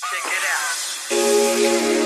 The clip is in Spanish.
Check it out.